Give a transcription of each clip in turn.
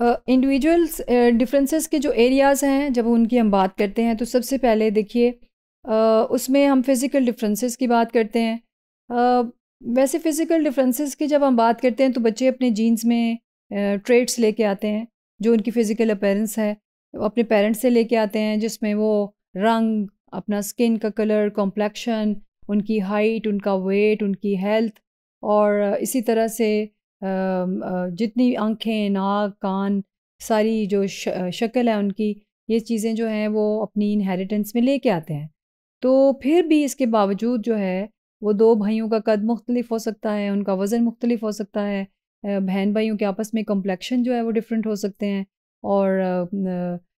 Individuals differences के जो areas हैं जब उनकी हम बात करते हैं तो सबसे पहले देखिए उसमें हम फ़िज़िकल डिफरेंसेस की बात करते हैं। uh, वैसे फ़िज़िकल डिफरेंसेस की जब हम बात करते हैं तो बच्चे अपने जीन्स में ट्रेड्स लेके आते हैं जो उनकी फ़िज़िकल अपेरेंस है। अपने पेरेंट्स से लेके आते हैं जिसमें वो रंग अपना स्किन का कलर कॉम्प्लेक्शन उनकी हाइट उनका वेट उनकी हेल्थ और इसी तरह से जितनी आँखें, नाक, कान, सारी जो शक्ल है उनकी, ये चीज़ें जो हैं वो अपनी इनहेरिटेंस में लेके आते हैं। तो फिर भी इसके बावजूद जो है, वो दो भाइयों का कद मुख्तलिफ़ हो सकता है, उनका वज़न मुख्तलिफ़ हो सकता है बहन भाइयों के आपस में कम्प्लेक्शन जो है वो डिफरेंट हो सकते हैं और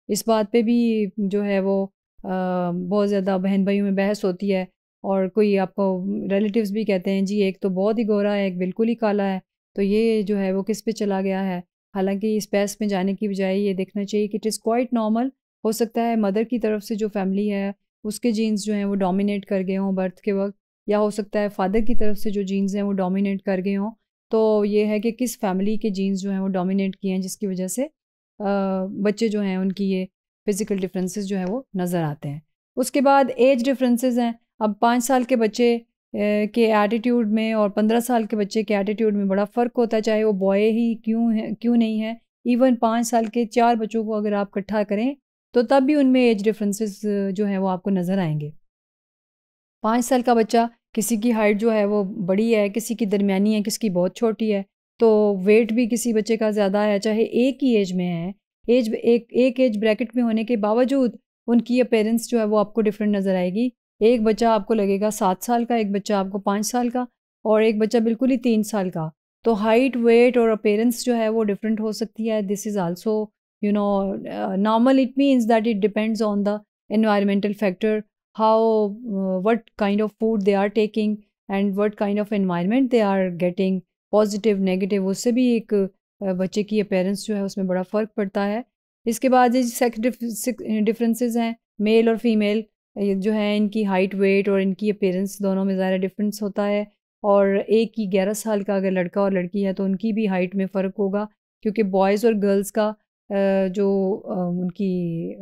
इस बात पे भी जो है वो बहुत ज़्यादा बहन भाइयों में बहस होती है और कोई आपको रिलेटिव्स भी कहते हैं, जी, एक तो बहुत ही गोरा है, एक बिल्कुल ही काला है। तो ये जो है वो किस पे चला गया है? हालाँकि इस में जाने की बजाय ये देखना चाहिए कि इट इज़ क्वाइट नॉर्मल। हो सकता है मदर की तरफ़ से जो फैमिली है, उसके जीन्स जो हैं वो डोमिनेट कर गए हों बर्थ के वक्त, या हो सकता है फादर की तरफ़ से जो जीन्स हैं वो डोमिनेट कर गए हों। तो ये है कि किस फैमिली के जीन्स जो हैं वो डोमिनेट किए हैं, जिसकी वजह से बच्चे जो हैं उनकी ये फ़िज़िकल डिफरेंसेस जो है वो नज़र आते हैं। उसके बाद एज डिफरेंसेस हैं। अब पाँच साल के बच्चे के एटीट्यूड में और पंद्रह साल के बच्चे के एटीट्यूड में बड़ा फ़र्क होता है, चाहे वो बॉय ही क्यों है, क्यों नहीं है। इवन पाँच साल के चार बच्चों को अगर आप इकट्ठा करें तो तब भी उनमें एज डिफरेंसेस जो हैं वो आपको नज़र आएँगे। पाँच साल का बच्चा किसी की हाइट जो है वो बड़ी है, किसी की दरमियानी है, किसी की बहुत छोटी है तो वेट भी किसी बच्चे का ज़्यादा है, चाहे एक ही एज में है। एज एक एक एज ब्रैकेट में होने के बावजूद उनकी अपेरेंस जो है वो आपको डिफरेंट नज़र आएगी। एक बच्चा आपको लगेगा सात साल का, एक बच्चा आपको पाँच साल का और एक बच्चा बिल्कुल ही तीन साल का। तो हाइट वेट और अपेरेंस जो है वो डिफरेंट हो सकती है। This is also you know normal it means that it depends on the environmental factor how what kind of food they are taking and what kind of environment they are getting positive negative उससे भी एक बच्चे की appearance जो है उसमें बड़ा फ़र्क पड़ता है। इसके बाद ये सेक्स डिफरेंसेस हैं मेल और फीमेल जो है इनकी हाइट वेट और इनकी अपेरेंस दोनों में ज़्यादा डिफरेंस होता है। और एक ही ग्यारह साल का अगर लड़का और लड़की है तो उनकी भी हाइट में फ़र्क होगा, क्योंकि बॉयज़ और गर्ल्स का जो उनकी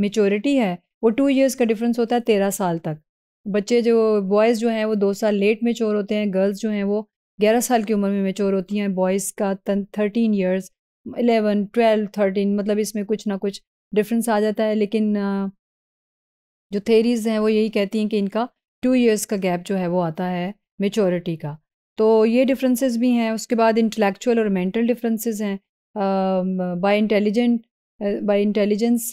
मेचोरिटी है, वो टू इयर्स का डिफरेंस होता है तेरह साल तक। बच्चे जो बॉयज़ जो हैं वो दो साल लेट मेचोर होते हैं गर्ल्स जो हैं वो ग्यारह साल की उम्र में मेचोर होती हैं बॉयज़ का thirteen years eleven twelve thirteen मतलब इसमें कुछ ना कुछ डिफरेंस आ जाता है। लेकिन जो थेरीज़ हैं वो यही कहती हैं कि इनका टू इयर्स का गैप जो है वो आता है मेचोरिटी का। तो ये डिफरेंसेस भी हैं उसके बाद इंटेलेक्चुअल और मेंटल डिफरेंसेस हैं। By intelligent by intelligence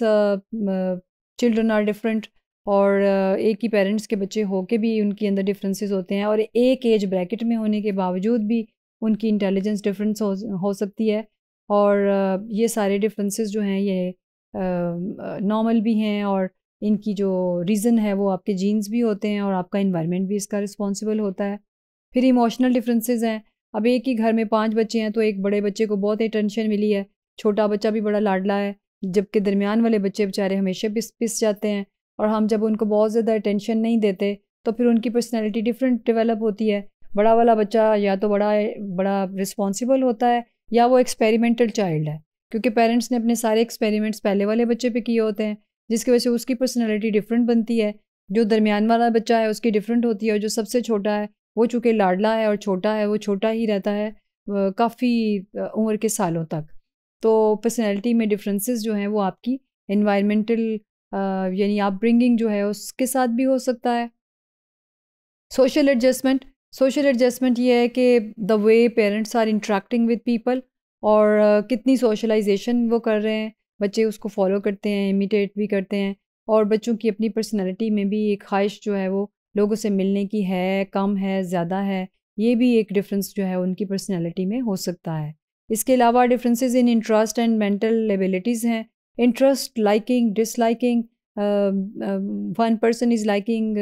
children are different और uh, एक ही पेरेंट्स के बच्चे हो के भी उनके अंदर डिफरेंसेस होते हैं और एक एज ब्रैकेट में होने के बावजूद भी उनकी इंटेलिजेंस डिफरेंस हो, हो सकती है। और uh, ये सारे डिफरेंसेस जो हैं ये नॉर्मल uh, भी हैं और इनकी जो रीज़न है वो आपके जीन्स भी होते हैं और आपका इन्वायरमेंट भी इसका रिस्पॉन्सिबल होता है। फिर इमोशनल डिफरेंसेस हैं। अब एक ही घर में पाँच बच्चे हैं तो एक बड़े बच्चे को बहुत ही टेंशन मिली है। छोटा बच्चा भी बड़ा लाडला है, जबकि दरमियान वाले बच्चे बेचारे हमेशा पिस पिस जाते हैं और हम जब उनको बहुत ज़्यादा अटेंशन नहीं देते तो फिर उनकी पर्सनैलिटी डिफरेंट डेवलप होती है। बड़ा वाला बच्चा या तो बड़ा बड़ा रिस्पॉन्सिबल होता है या वो एक्सपेरिमेंटल चाइल्ड है, क्योंकि पेरेंट्स ने अपने सारे एक्सपेरिमेंट्स पहले वाले बच्चे पे किए होते हैं। जिसकी वजह से उसकी पर्सनैलिटी डिफरेंट बनती है। जो दरमियान वाला बच्चा है, उसकी डिफरेंट होती है और जो सबसे छोटा है, वो चूँकि लाडला है और छोटा है, वो छोटा ही रहता है काफ़ी उम्र के सालों तक। तो पर्सनैलिटी में डिफरेंसेस जो हैं, वो आपकी इन्वायरमेंटल यानी आप ब्रिंगिंग जो है, उसके साथ भी हो सकता है। सोशल एडजस्टमेंट सोशल एडजस्टमेंट ये है कि the way parents are interacting with people और कितनी सोशलाइजेशन वो कर रहे हैं। बच्चे उसको फॉलो करते हैं इमिटेट भी करते हैं और बच्चों की अपनी पर्सनैलिटी में भी एक ख्वाहिश जो है वो लोगों से मिलने की है, कम है, ज़्यादा है, ये भी एक डिफरेंस जो है उनकी पर्सनैलिटी में हो सकता है। इसके अलावा differences in interest and mental abilities हैं। Interest liking disliking one person is liking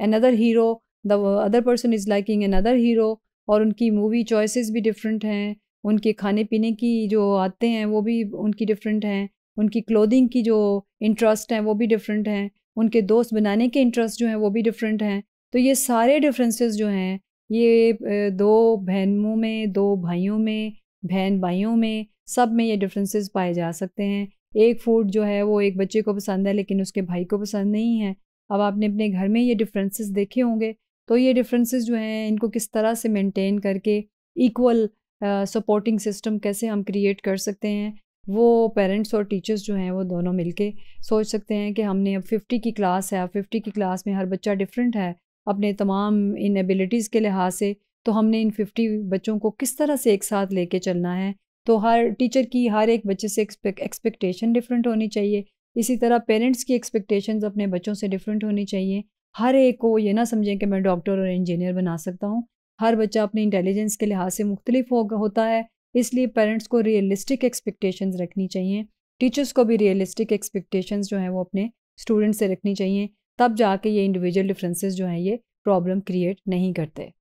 another hero the other person is liking another hero और उनकी मूवी चॉइसेस भी डिफरेंट हैं। उनके खाने पीने की जो आते हैं, वो भी उनकी डिफरेंट हैं। उनकी क्लोदिंग की जो इंटरेस्ट हैं, वो भी डिफरेंट हैं। उनके दोस्त बनाने के इंटरेस्ट जो हैं, वो भी डिफरेंट हैं। तो ये सारे डिफरेंसेस जो हैं, ये दो बहनों में, दो भाइयों में, बहन भाइयों में, सब में ये डिफरेंसेस पाए जा सकते हैं। एक फ़ूड जो है, वो एक बच्चे को पसंद है, लेकिन उसके भाई को पसंद नहीं है। अब आपने अपने घर में ये डिफरेंसेस देखे होंगे तो ये डिफरेंसेस जो हैं, इनको किस तरह से मेंटेन करके इक्वल सपोर्टिंग सिस्टम कैसे हम क्रिएट कर सकते हैं, वो पेरेंट्स और टीचर्स जो हैं, वो दोनों मिलके सोच सकते हैं कि हमने अब फिफ्टी की क्लास है, अब फिफ्टी की क्लास में हर बच्चा डिफरेंट है, अपने तमाम इन एबिलिटीज़ के लिहाज से तो हमने इन फिफ्टी बच्चों को किस तरह से एक साथ लेके चलना है तो हर टीचर की, हर एक बच्चे से एक्सपेक्टेशन डिफरेंट होनी चाहिए, इसी तरह पेरेंट्स की एक्सपेक्टेशंस अपने बच्चों से डिफरेंट होनी चाहिए, हर एक को ये ना समझें कि मैं डॉक्टर और इंजीनियर बना सकता हूँ हर बच्चा अपने इंटेलिजेंस के लिहाज से मुख्तलिफ़ हो होता है, इसलिए पेरेंट्स को रियलिस्टिक एक्सपेक्टेशंस रखनी चाहिए। टीचर्स को भी रियलिस्टिक एक्सपेक्टेशन जो हैं वो अपने स्टूडेंट्स से रखनी चाहिए, तब जाके ये इंडिविजुअल डिफरेंसेस जो हैं ये प्रॉब्लम क्रिएट नहीं करते।